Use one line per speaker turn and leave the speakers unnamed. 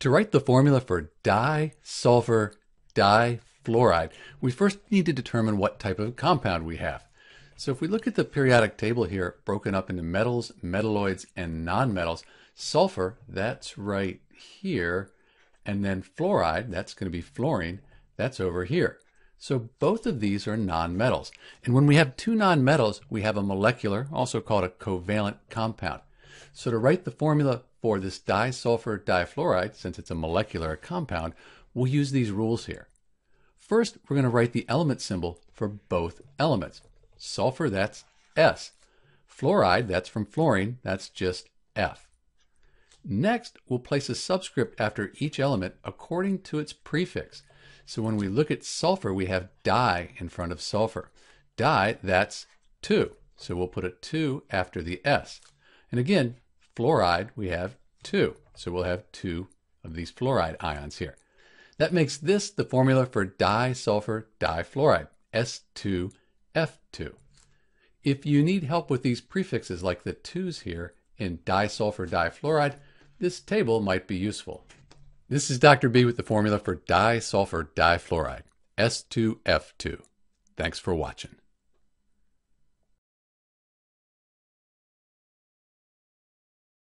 To write the formula for disulfur difluoride, we first need to determine what type of compound we have. So if we look at the periodic table here, broken up into metals, metalloids, and nonmetals, sulfur, that's right here, and then fluoride, that's going to be fluorine, that's over here. So both of these are nonmetals. And when we have two nonmetals, we have a molecular, also called a covalent compound. So to write the formula for this disulfur difluoride, since it's a molecular compound, we'll use these rules here. First, we're going to write the element symbol for both elements. Sulfur, that's S. Fluoride, that's from fluorine, that's just F. Next, we'll place a subscript after each element according to its prefix. So when we look at sulfur, we have di in front of sulfur. Di, that's 2. So we'll put a 2 after the S. And again, fluoride, we have 2. So we'll have 2 of these fluoride ions here. That makes this the formula for disulfur difluoride, S2F2. If you need help with these prefixes like the 2's here in disulfur difluoride, this table might be useful. This is Dr. B with the formula for disulfur difluoride, S2F2. Thanks for watching.